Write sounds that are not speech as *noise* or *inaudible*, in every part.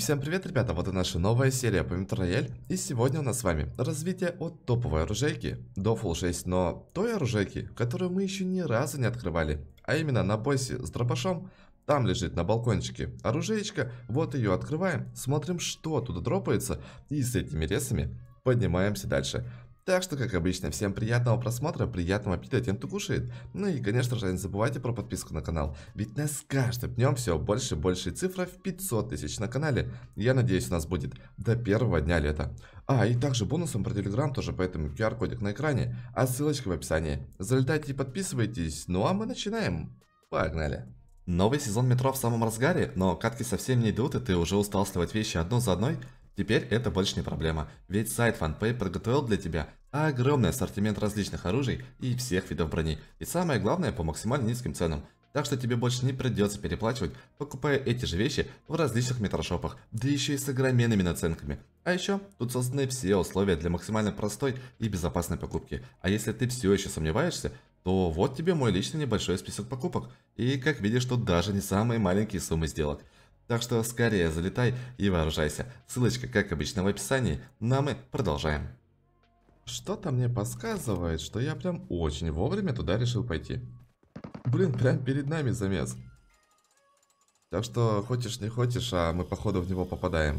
всем привет, ребята, вот и наша новая серия по Рояль, и сегодня у нас с вами развитие от топовой оружейки до Full 6, но той оружейки, которую мы еще ни разу не открывали, а именно на боссе с дробашом, там лежит на балкончике оружеечка, вот ее открываем, смотрим, что тут дропается, и с этими ресами поднимаемся дальше. Так что, как обычно, всем приятного просмотра, приятного аппетита тем, кто кушает. Ну и, конечно же, не забывайте про подписку на канал, ведь нас с каждым днем все больше и больше цифра в 500 тысяч на канале. Я надеюсь, у нас будет до первого дня лета. А, и также бонусом про Телеграм тоже, поэтому QR-кодик на экране, а ссылочка в описании. Залетайте и подписывайтесь, ну а мы начинаем. Погнали. Новый сезон метро в самом разгаре, но катки совсем не идут, и ты уже устал сливать вещи одну за одной. Теперь это больше не проблема, ведь сайт FunPay подготовил для тебя огромный ассортимент различных оружий и всех видов брони, и самое главное по максимально низким ценам. Так что тебе больше не придется переплачивать, покупая эти же вещи в различных метрошопах, да еще и с огроменными наценками. А еще тут созданы все условия для максимально простой и безопасной покупки. А если ты все еще сомневаешься, то вот тебе мой личный небольшой список покупок. И как видишь, тут даже не самые маленькие суммы сделок. Так что скорее залетай и вооружайся. Ссылочка, как обычно, в описании. Ну а мы продолжаем. Что-то мне подсказывает, что я прям очень вовремя туда решил пойти. Блин, прям перед нами замес. Так что, хочешь не хочешь, а мы походу в него попадаем.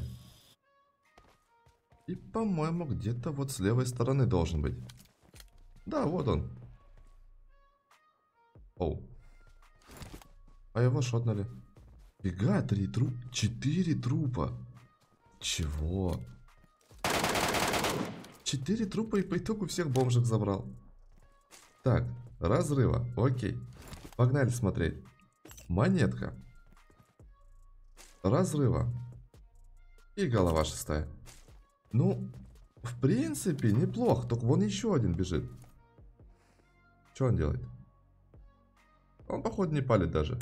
И, по-моему, где-то вот с левой стороны должен быть. Да, вот он. Оу. А его шотнули. Фига, три труп... Четыре трупа. Чего? Четыре трупа и по итогу всех бомжек забрал. Так, разрыва, окей. Погнали смотреть. Монетка. Разрыва. И голова шестая. Ну, в принципе, неплохо. Только вон еще один бежит. Что он делает? Он, походу, не палит даже.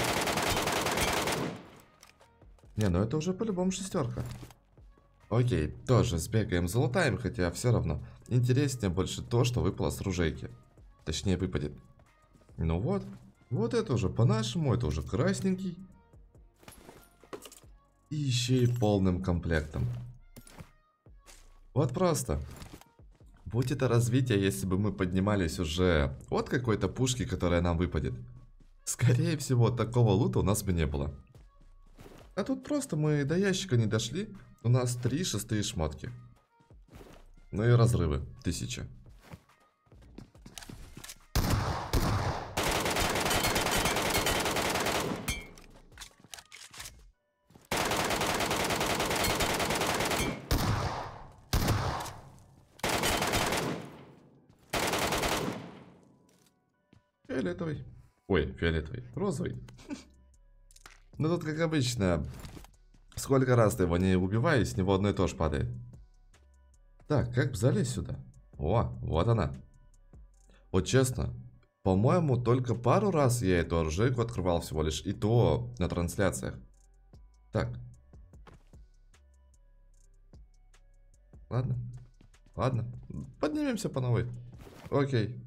Не, ну это уже по-любому шестерка. Окей, тоже сбегаем, залутаем, хотя все равно. Интереснее больше то, что выпало с ружейки. Точнее, выпадет. Ну вот, вот это уже по-нашему, это уже красненький. И еще и полным комплектом. Вот просто. Будь это развитие, если бы мы поднимались уже от какой-то пушки, которая нам выпадет. Скорее всего, такого лута у нас бы не было. А тут просто мы до ящика не дошли. У нас три шестые шмотки. Ну и разрывы. Тысяча. Фиолетовый. Ой, фиолетовый. Розовый. *laughs* Ну тут как обычно, сколько раз ты его не убиваешь, с него одно и то же падает. Так, как бы залезть сюда? О, вот она. Вот честно, по-моему, только пару раз я эту оружейку открывал всего лишь, и то на трансляциях. Так. Ладно. Ладно. Поднимемся по новой. Окей.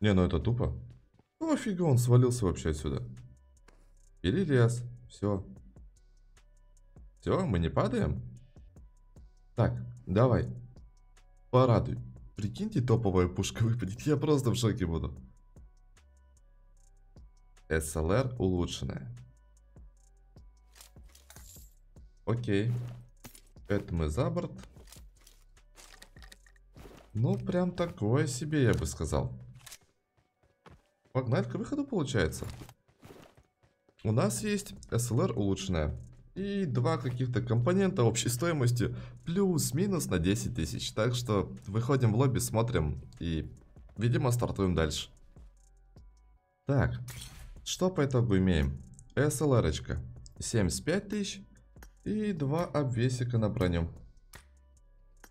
Не, ну это тупо. Ну офига он свалился вообще отсюда. Перелез. Все. Все, мы не падаем? Так, давай. Порадуй. Прикиньте, топовая пушка выпадет. Я просто в шоке буду. SLR улучшенная. Окей. Это мы за борт. Ну, прям такое себе, я бы сказал. Погнали к выходу получается. У нас есть SLR улучшенная. И два каких-то компонента общей стоимости плюс-минус на 10 тысяч. Так что выходим в лобби, смотрим и, видимо, стартуем дальше. Так, что по итогу имеем? SLR -очка 75 тысяч и два обвесика на броню.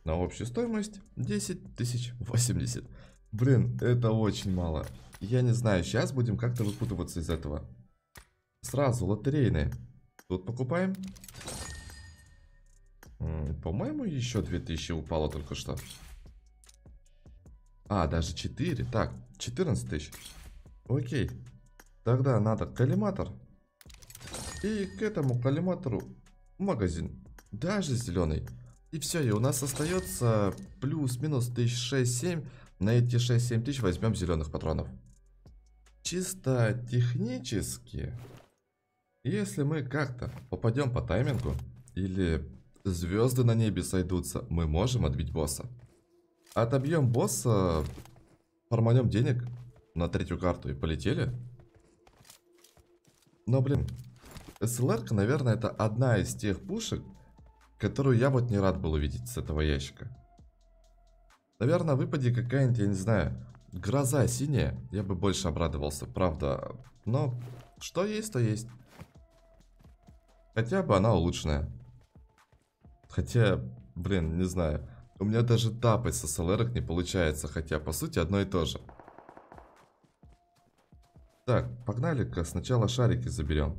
На общую стоимость 10 тысяч 80. Блин, это очень мало. Я не знаю, сейчас будем как-то выпутываться из этого. Сразу, лотерейные. Тут покупаем. По-моему, еще 2000 упало только что. А, даже 4. Так, 14 тысяч. Окей. Тогда надо коллиматор. И к этому коллиматору магазин. Даже зеленый. И все, и у нас остается плюс-минус 1006-7. На эти 6-7 тысяч возьмем зеленых патронов. Чисто технически, если мы как-то попадем по таймингу, или звезды на небе сойдутся, мы можем отбить босса. Отобьем босса, форманем денег на третью карту и полетели. Но, блин, СЛР, наверное, это одна из тех пушек, которую я вот не рад был увидеть с этого ящика. Наверное, выпади какая-нибудь, я не знаю, гроза синяя, я бы больше обрадовался, правда. Но что есть, то есть. Хотя бы она улучшенная. Хотя, блин, не знаю. У меня даже тапать со СЛР не получается, хотя по сути одно и то же. Так, погнали-ка сначала шарики заберем.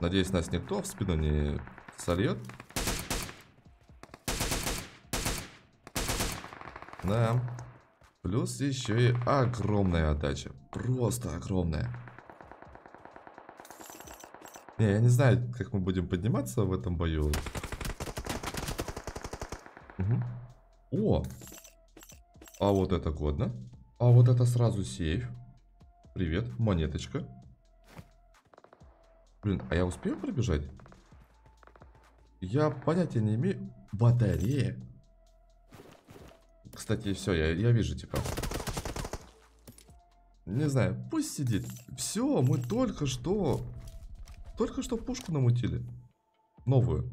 Надеюсь, нас никто в спину не сольет. Да. Плюс еще и огромная отдача. Просто огромная. Не, я не знаю, как мы будем подниматься в этом бою. Угу. О! А вот это годно. А вот это сразу сейф. Привет, монеточка. Блин, а я успею пробежать? Я понятия не имею. Батарея. Кстати, все, я, я вижу, типа. Не знаю, пусть сидит. Все, мы только что... Только что пушку намутили. Новую.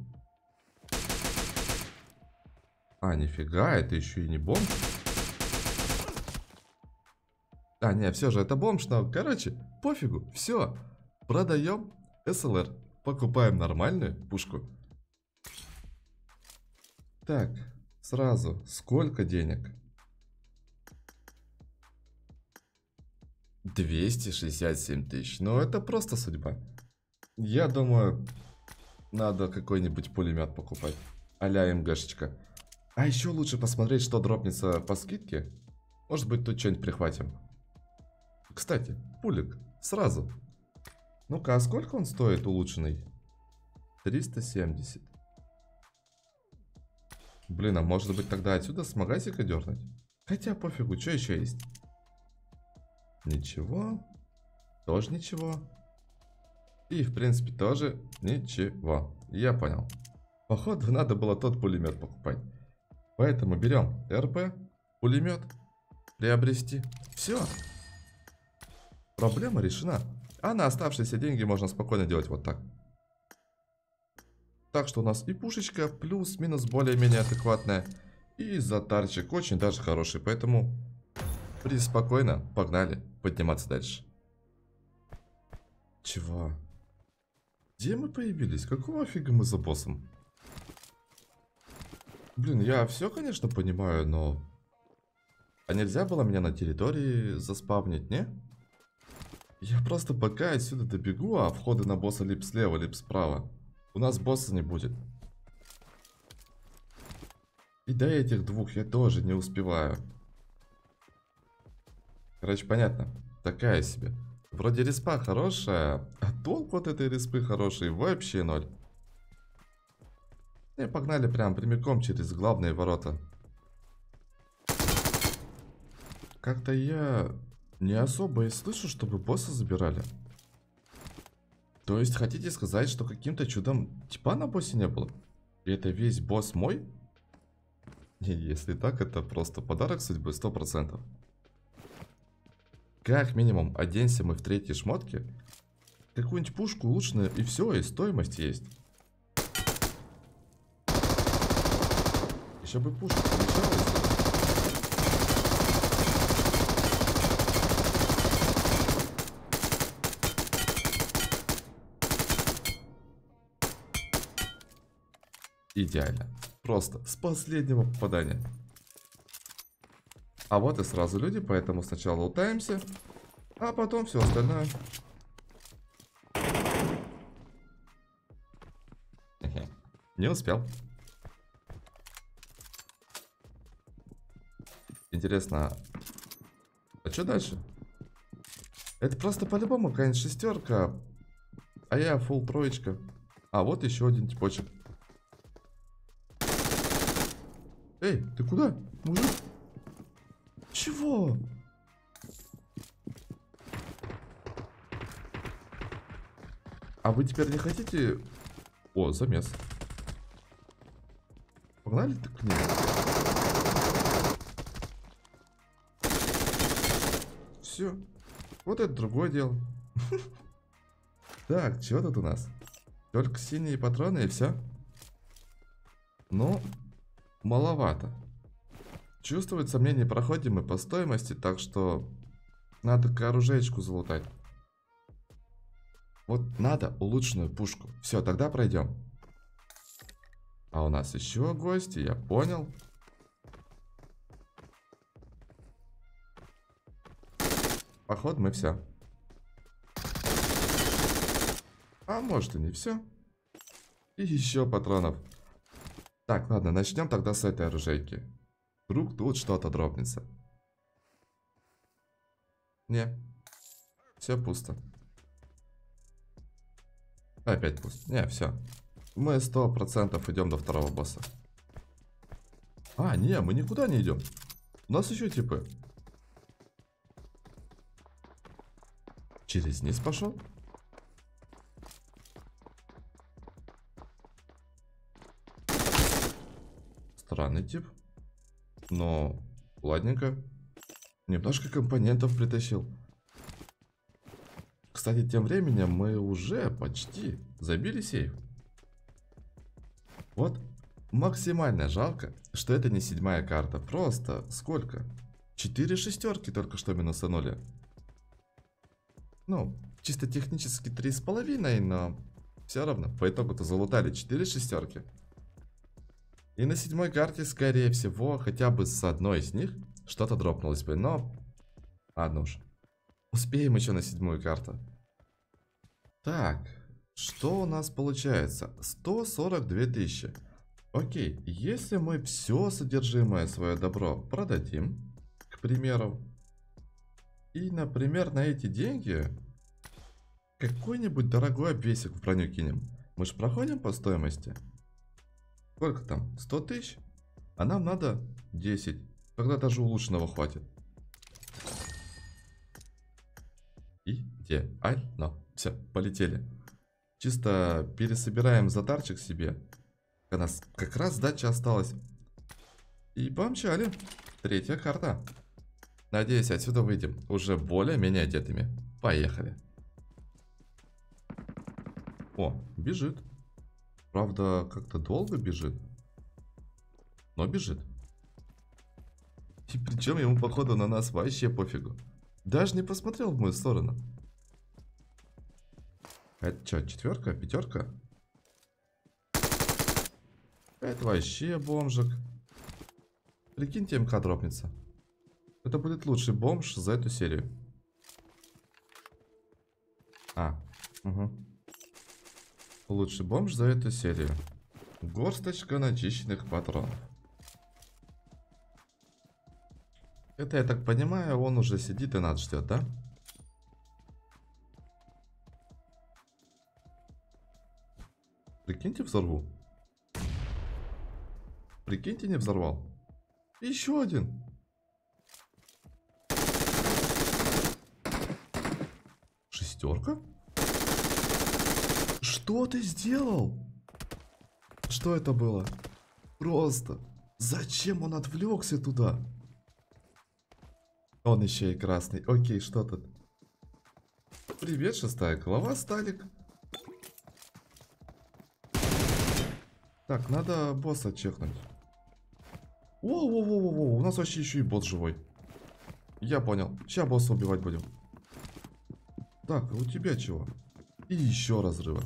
А, нифига, это еще и не бомб. А, не, все же, это бомж, но, короче, пофигу, все. Продаем СЛР. Покупаем нормальную пушку. Так, Сразу. Сколько денег? 267 тысяч. Ну, это просто судьба. Я думаю, надо какой-нибудь пулемет покупать. А-ля МГшечка. А еще лучше посмотреть, что дропнется по скидке. Может быть, тут что-нибудь прихватим. Кстати, пулик. Сразу. Ну-ка, а сколько он стоит улучшенный? 370. Блин, а может быть тогда отсюда с магазика дернуть? Хотя пофигу, что еще есть? Ничего. Тоже ничего. И в принципе тоже ничего. Я понял. Походу надо было тот пулемет покупать. Поэтому берем РП, пулемет, приобрести. Все. Проблема решена. А на оставшиеся деньги можно спокойно делать вот так. Так что у нас и пушечка плюс-минус более-менее адекватная. И затарчик очень даже хороший. Поэтому спокойно погнали подниматься дальше. Чего? Где мы появились? Какого фига мы за боссом? Блин, я все, конечно, понимаю, но... А нельзя было меня на территории заспавнить, не? Я просто пока отсюда добегу, а входы на босса либо слева, либо справа. У нас босса не будет. И до этих двух я тоже не успеваю. Короче, понятно. Такая себе. Вроде респа хорошая, а толк вот этой респы хороший вообще ноль. И погнали прям прямиком через главные ворота. Как-то я не особо и слышу, чтобы босса забирали. То есть хотите сказать, что каким-то чудом типа на боссе не было? И это весь босс мой? Если так, это просто подарок судьбы 100%. Как минимум, оденься мы в третьей шмотке. Какую-нибудь пушку улучшенную и все, и стоимость есть. Еще бы пушка Идеально. Просто с последнего попадания. А вот и сразу люди, поэтому сначала лутаемся, а потом все остальное. Не успел. Интересно, а что дальше? Это просто по-любому какая-нибудь шестерка. А я фул троечка. А, вот еще один типочек. Эй, ты куда? Мужик? Чего? А вы теперь не хотите... О, замес. Погнали ты к ним. Все. Вот это другое дело. *laughs* Так, что тут у нас? Только синие патроны и все. Ну, маловато. Чувствует сомнение проходим мы по стоимости, так что надо к оружеечку залутать. Вот надо улучшенную пушку. Все, тогда пройдем. А у нас еще гости, я понял. Походу мы все. А может и не все. И еще патронов. Так, ладно, начнем тогда с этой оружейки. Вдруг тут что-то дропнется. Не. Все пусто. Опять пусто. Не, все. Мы сто процентов идем до второго босса. А, не, мы никуда не идем. У нас еще типы. Через низ пошел? Странный тип. Но ладненько. Немножко компонентов притащил. Кстати, тем временем мы уже почти забили сейф. Вот максимально жалко, что это не седьмая карта. Просто сколько? Четыре шестерки только что минусанули. Ну, чисто технически три с половиной, но все равно по итогу-то залутали четыре шестерки. И на седьмой карте, скорее всего, хотя бы с одной из них что-то дропнулось бы, но... Ладно уж. Успеем еще на седьмую карту. Так, что у нас получается? 142 тысячи. Окей, если мы все содержимое свое добро продадим, к примеру, и, например, на эти деньги какой-нибудь дорогой обвесик в броню кинем. Мы же проходим по стоимости. Сколько там? 100 тысяч? А нам надо 10. Тогда даже улучшенного хватит. Идеально. Все, полетели. Чисто пересобираем задарчик себе. У нас как раз сдача осталась. И помчали. Третья карта. Надеюсь, отсюда выйдем уже более-менее одетыми. Поехали. О, бежит. Правда, как-то долго бежит. Но бежит. И причем ему, походу, на нас вообще пофигу. Даже не посмотрел в мою сторону. Это что, четверка, пятерка? Это вообще бомжик. Прикиньте, МК дропнется. Это будет лучший бомж за эту серию. А, угу. Лучший бомж за эту серию. Горсточка начищенных патронов. Это, я так понимаю, он уже сидит и нас ждет, да? Прикиньте, взорву. Прикиньте, не взорвал. Еще один. Шестерка? Что ты сделал? Что это было? Просто. Зачем он отвлекся туда? Он еще и красный. Окей, что тут? Привет, шестая голова, Сталик. Так, надо босса чекнуть. Воу-воу-воу-воу, у нас вообще еще и босс живой. Я понял. Сейчас босса убивать будем. Так, а у тебя чего? И еще разрыва.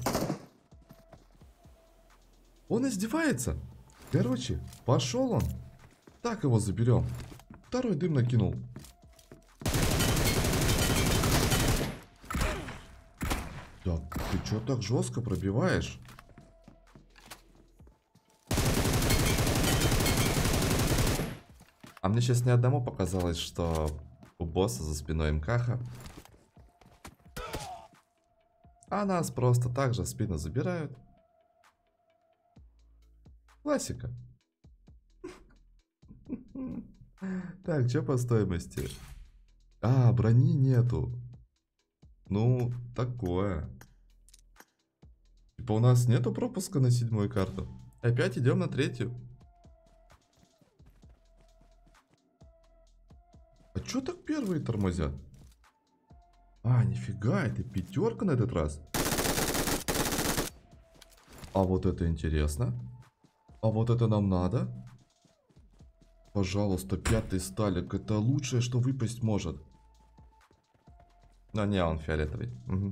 Он издевается. Короче, пошел он. Так его заберем. Второй дым накинул. Так, ты что так жестко пробиваешь? А мне сейчас не одному показалось, что у босса за спиной МКХа А нас просто так же в спину забирают. Классика. *laughs* Так, что по стоимости? А, брони нету. Ну, такое. Типа у нас нету пропуска на седьмую карту. Опять идем на третью. А чё так первые тормозят? А, нифига, это пятерка на этот раз. А вот это интересно. А вот это нам надо. Пожалуйста, пятый сталик. Это лучшее, что выпасть может. Но не, он фиолетовый. Угу.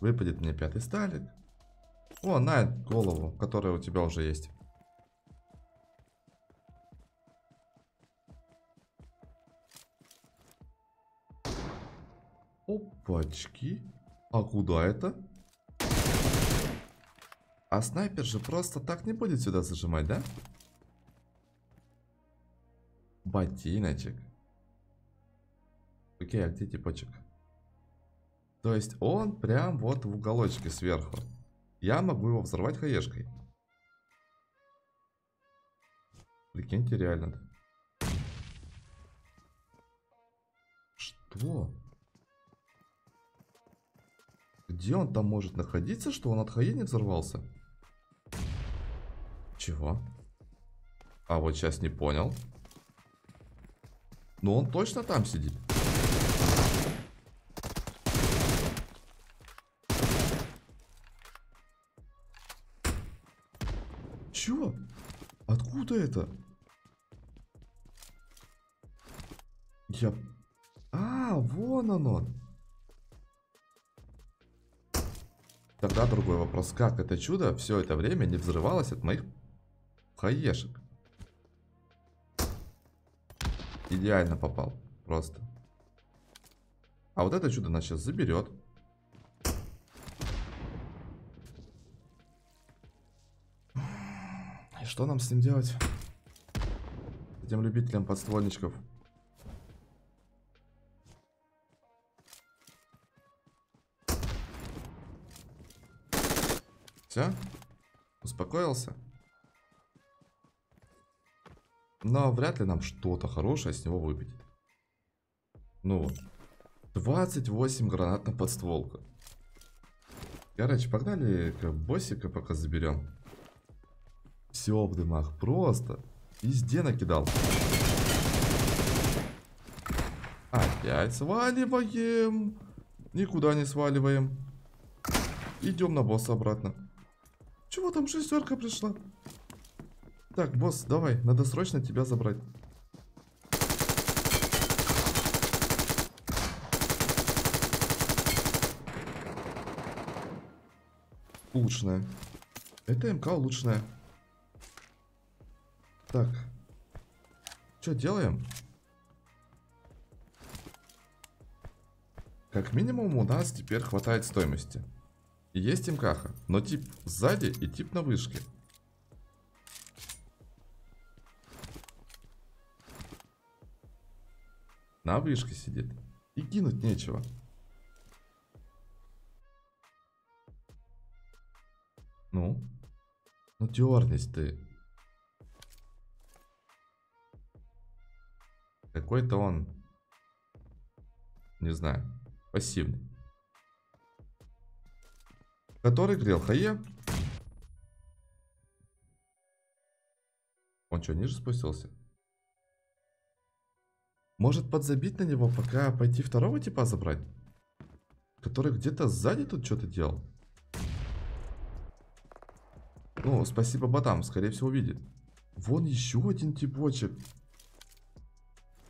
Выпадет мне пятый сталик. О, на голову, которая у тебя уже есть. Опачки. А куда это? А снайпер же просто так не будет сюда зажимать, да? Ботиночек. Окей, а где типочек? То есть он прям вот в уголочке сверху. Я могу его взорвать хаешкой. Прикиньте, реально. Что? Где он там может находиться, что он от хаи не взорвался? Чего? А вот сейчас не понял. Но он точно там сидит. Чё? Откуда это? Я... А, вон оно. Тогда другой вопрос. Как это чудо все это время не взрывалось от моих хаешек? Идеально попал. Просто. А вот это чудо нас сейчас заберет. И что нам с ним делать? Этим любителям подствольничков. Все? Успокоился? Но вряд ли нам что-то хорошее с него выпадет. Ну вот. 28 гранат на подстволку. Короче, погнали к боссика пока заберем. Все в дымах. Просто. Везде накидал. Опять сваливаем. Никуда не сваливаем. Идем на босса обратно. Чего там шестерка пришла? Так, босс, давай, надо срочно тебя забрать. Улучшенная. Это МК улучшенная. Так. Что делаем? Как минимум у нас теперь хватает стоимости. Есть МКХа, но тип сзади и тип на вышке. На вышке сидит. И кинуть нечего. Ну? Ну дернись ты. Какой-то он... Не знаю. Пассивный. Который грел хае. Он что, ниже спустился? Может подзабить на него, пока пойти второго типа забрать? Который где-то сзади тут что-то делал. Ну, спасибо ботам, скорее всего видит. Вон еще один типочек.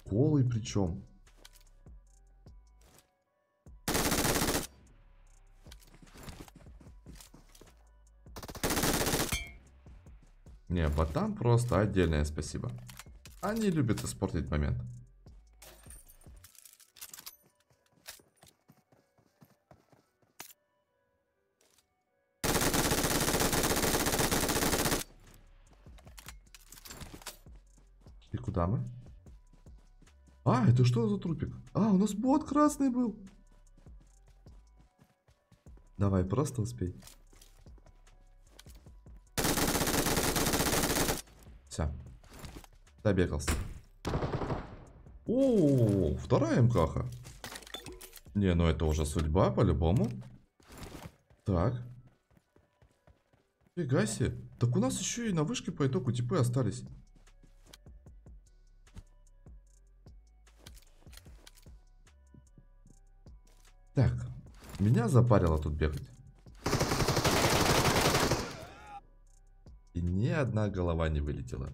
Голый причем. Не, ботам просто отдельное спасибо. Они любят испортить момент. Куда мы? А, это что за трупик? А, у нас бот красный был. Давай, просто успей. Все. Добегался. О, вторая МКХа. Не, ну это уже судьба, по-любому. Так. Фига себе. Так у нас еще и на вышке по итогу типы остались. Так. Меня запарило тут бегать. Ни одна голова не вылетела.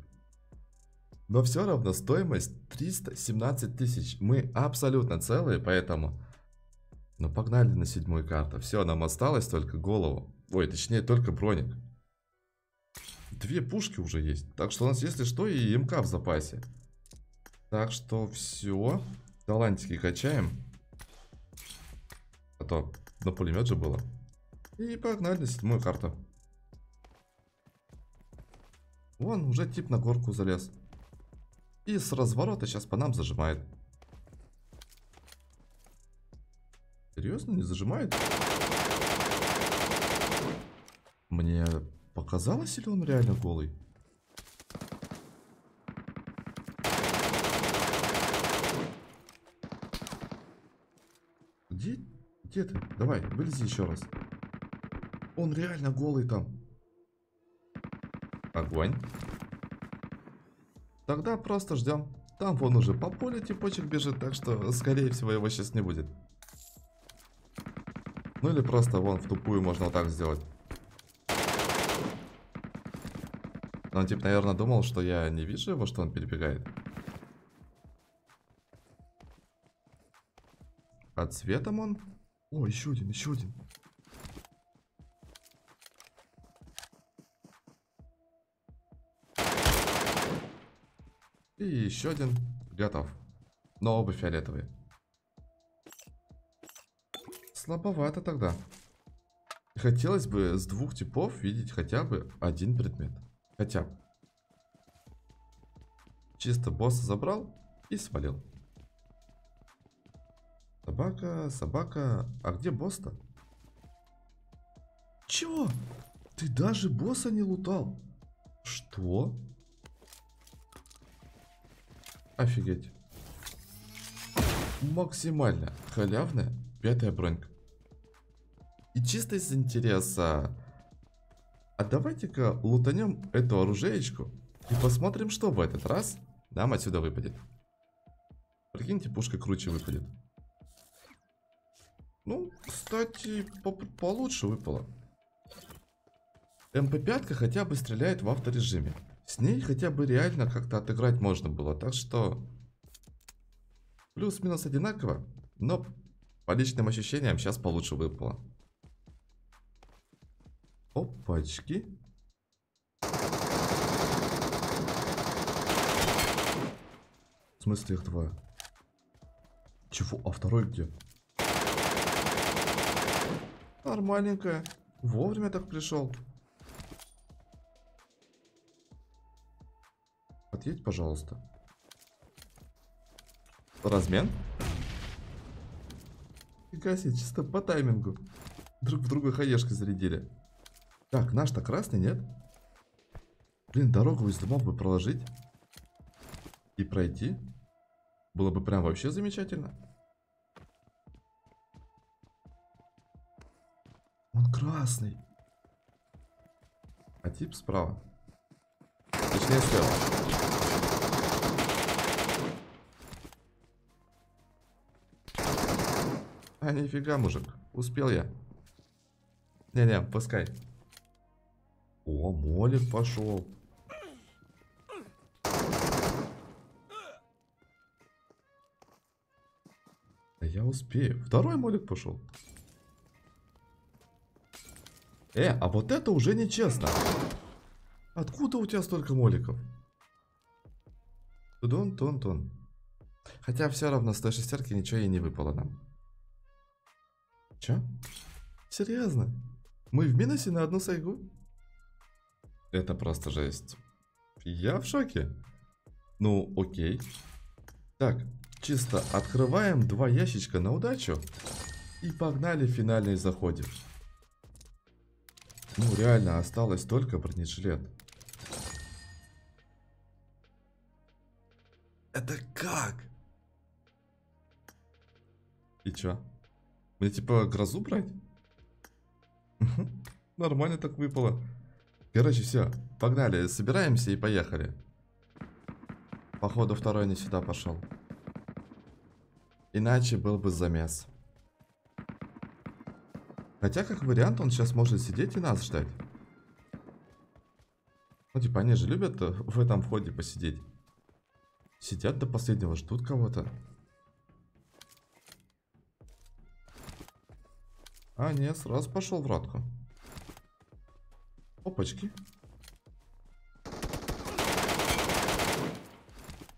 Но все равно стоимость 317 тысяч. Мы абсолютно целые, поэтому... Ну погнали на седьмую карту. Все, нам осталось только голову. Ой, точнее только броник. Две пушки уже есть. Так что у нас, если что, и МК в запасе. Так что все. Талантики качаем. А то на пулемет же было. И погнали на седьмую карту. Вон, уже тип на горку залез. И с разворота сейчас по нам зажимает. Серьезно, не зажимает? Мне показалось, или он реально голый? Где? Где ты? Давай, вылези еще раз. Он реально голый там. Огонь. Тогда просто ждем. Там вон уже по полю типочек бежит, так что, скорее всего, его сейчас не будет. Ну или просто вон в тупую можно вот так сделать. Он типа, наверное, думал, что я не вижу его, что он перебегает. Под цветом он? О, еще один, еще один. И еще один. Готов. Но оба фиолетовые. Слабовато тогда. Хотелось бы с двух типов видеть хотя бы один предмет. Хотя бы. Чисто босса забрал и свалил. Собака, собака. А где босс-то? Чего? Ты даже босса не лутал? Что? Офигеть. Максимально халявная пятая бронька. И чисто из интереса, а давайте-ка лутанем эту оружеечку и посмотрим, что в этот раз нам отсюда выпадет. Прикиньте, пушка круче выпадет. Ну, кстати, по получше выпало. МП-5 хотя бы стреляет в авторежиме. С ней хотя бы реально как-то отыграть можно было, так что... Плюс-минус одинаково, но по личным ощущениям сейчас получше выпало. Опачки. В смысле их два? Чего? А второй где? Нормальненькая. Вовремя так пришел. Отъедь, пожалуйста. Размен? Фига чисто по таймингу. Друг в друга хаешки зарядили. Так, наш-то красный, нет? Блин, дорогу если мог бы проложить. И пройти. Было бы прям вообще замечательно. Он красный. А тип справа. Точнее слева. А нифига, мужик. Успел я. Не-не, пускай. О, молик пошел. Да я успею. Второй молик пошел. Э, а вот это уже нечестно. Откуда у тебя столько моликов? Тудон, тон, тон. Хотя все равно с той шестерки ничего и не выпало нам. Че? Серьезно? Мы в минусе на одну сайгу? Это просто жесть. Я в шоке. Ну, окей. Так, чисто открываем два ящичка на удачу. И погнали в финальный заходик. Ну, реально, осталось только бронежилет. Это как? И чё? Мне типа грозу брать? Нормально так выпало. Короче, все, погнали, собираемся и поехали. Походу второй не сюда пошел. Иначе был бы замес. Хотя, как вариант, он сейчас может сидеть и нас ждать. Ну, типа, они же любят в этом входе посидеть. Сидят до последнего, ждут кого-то. А, нет, сразу пошел в радку. Опачки.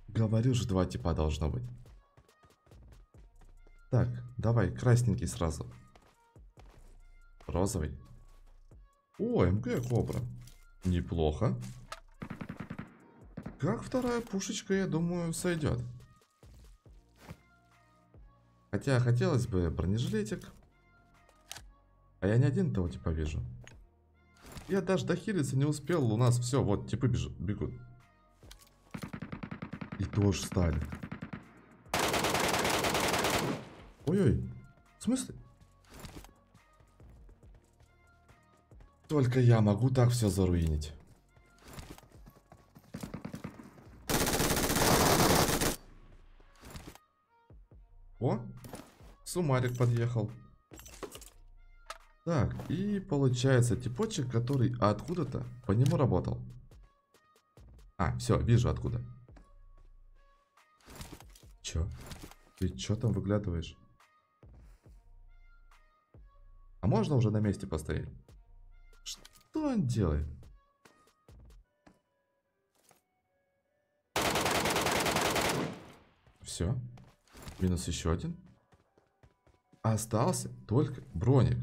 Говорю же, два типа должно быть. Так, давай, красненький сразу. Розовый. О, МГ Кобра. Неплохо. Как вторая пушечка, я думаю, сойдет. Хотя хотелось бы бронежилетик. А я не один того типа вижу. Я даже дохилиться не успел, у нас все, вот типы бежат, бегут. И тоже стали. Ой-ой, в смысле? Только я могу так все заруинить. О, сумарик подъехал. Так, и получается типочек, который откуда-то по нему работал. А, все, вижу откуда. Чё? Ты чё там выглядываешь? А можно уже на месте постоять? Что он делает? Все. Минус еще один. Остался только броник.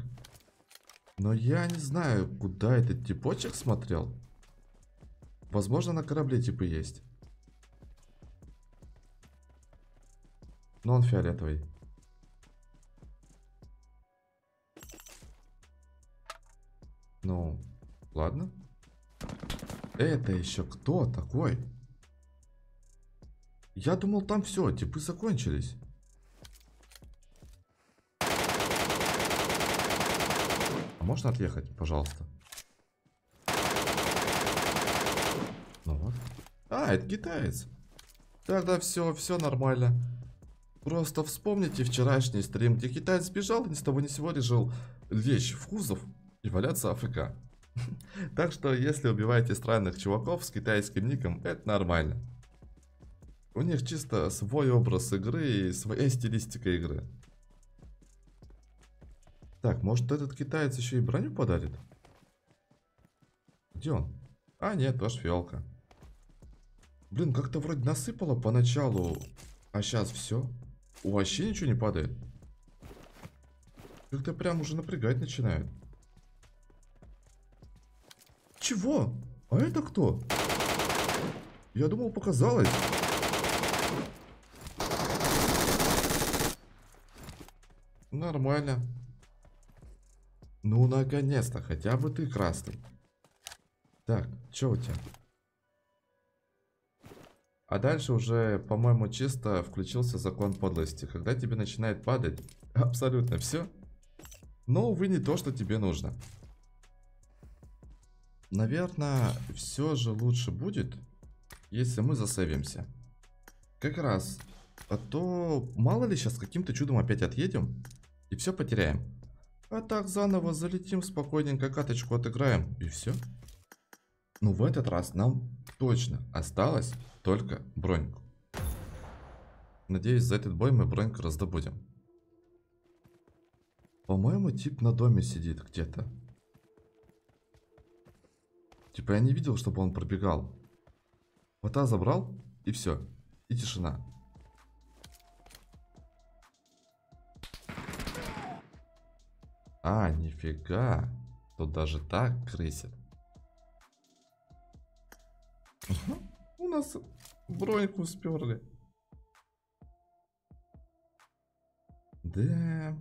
Но я не знаю, куда этот типочек смотрел. Возможно, на корабле типы есть. Но он фиолетовый. Ну, ладно. Это еще кто такой? Я думал, там все, типы закончились. А можно отъехать, пожалуйста? Ну вот. А, это китаец. Тогда все, все нормально. Просто вспомните вчерашний стрим, где китаец сбежал и ни с того ни сего решил лечь в кузов и валяться АФК. *laughs* Так что, если убиваете странных чуваков с китайским ником, это нормально. У них чисто свой образ игры и своя стилистика игры. Так, может этот китаец еще и броню подарит? Где он? А, нет, тоже фиалка. Блин, как-то вроде насыпало поначалу, а сейчас все. Вообще ничего не падает. Как-то прям уже напрягать начинает. Чего? А это кто? Я думал, показалось. Нормально. Ну, наконец-то, хотя бы ты красный. Так, что у тебя? А дальше уже, по-моему, чисто включился закон подлости. Когда тебе начинает падать *laughs* абсолютно все, но, увы, не то, что тебе нужно. Наверное, все же лучше будет, если мы засейвимся. Как раз. А то, мало ли, сейчас каким-то чудом опять отъедем и все потеряем. А так заново залетим, спокойненько каточку отыграем и все. Ну, в этот раз нам точно осталось только броньку. Надеюсь, за этот бой мы броньку раздобудем. По-моему, тип на доме сидит где-то. Типа я не видел, чтобы он пробегал. Бота забрал, и все. И тишина. А, нифига. Тут даже так крысит. *laughs* У нас броньку сперли. Да.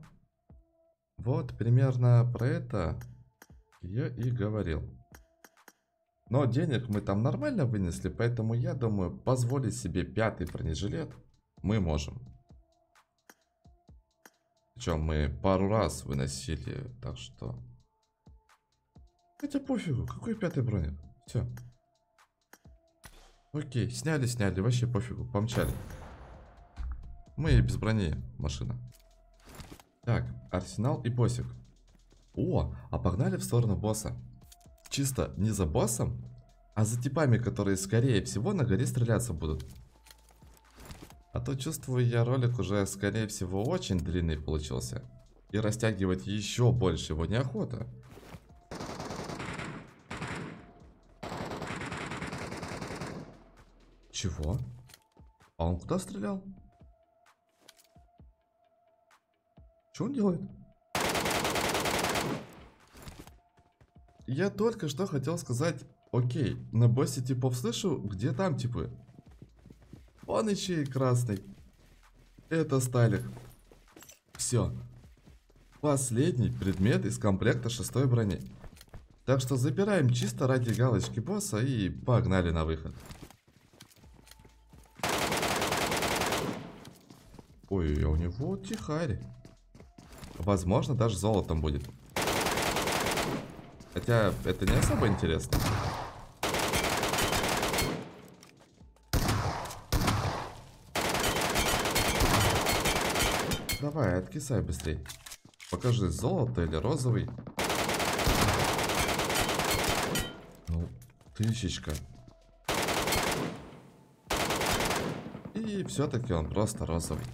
Вот примерно про это я и говорил. Но денег мы там нормально вынесли, поэтому я думаю, позволить себе пятый бронежилет мы можем. Причем мы пару раз выносили, так что... Хотя пофигу, какой пятый броник? Все. Окей, сняли, сняли, вообще пофигу, помчали. Мы и без брони машина. Так, арсенал и боссик. О, а погнали в сторону босса. Чисто не за боссом, а за типами, которые скорее всего на горе стреляться будут. А то чувствую я ролик уже скорее всего очень длинный получился. И растягивать еще больше его неохота. Чего? А он куда стрелял? Что он делает? Я только что хотел сказать, окей, на боссе типов слышу, где там типы? Он еще и красный. Это сталик. Все. Последний предмет из комплекта шестой брони. Так что забираем чисто ради галочки босса и погнали на выход. Ой, а у него тихарь. Возможно, даже золотом будет. Хотя это не особо интересно. Давай, откисай быстрей. Покажи, золото или розовый. Ну, тысячка. И все-таки он просто розовый.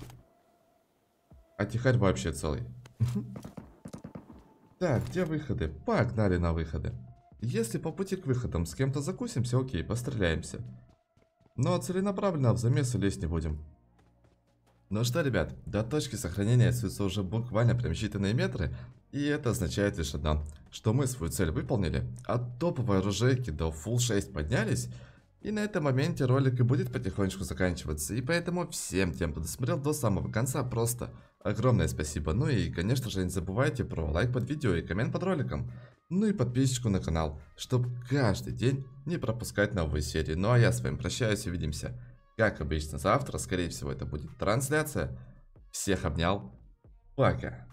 А тихарь вообще целый. *laughs* Так, где выходы? Погнали на выходы. Если по пути к выходам с кем-то закусимся, окей, постреляемся. Но целенаправленно в замесы лезть не будем. Ну что, ребят, до точки сохранения остаются уже буквально прям считанные метры, и это означает лишь одно, что мы свою цель выполнили, от топовой оружейки до full 6 поднялись, и на этом моменте ролик и будет потихонечку заканчиваться, и поэтому всем тем, кто досмотрел до самого конца, просто огромное спасибо. Ну и, конечно же, не забывайте про лайк под видео и коммент под роликом. Ну и подписчику на канал, чтобы каждый день не пропускать новые серии. Ну а я с вами прощаюсь, увидимся, как обычно, завтра. Скорее всего, это будет трансляция. Всех обнял. Пока.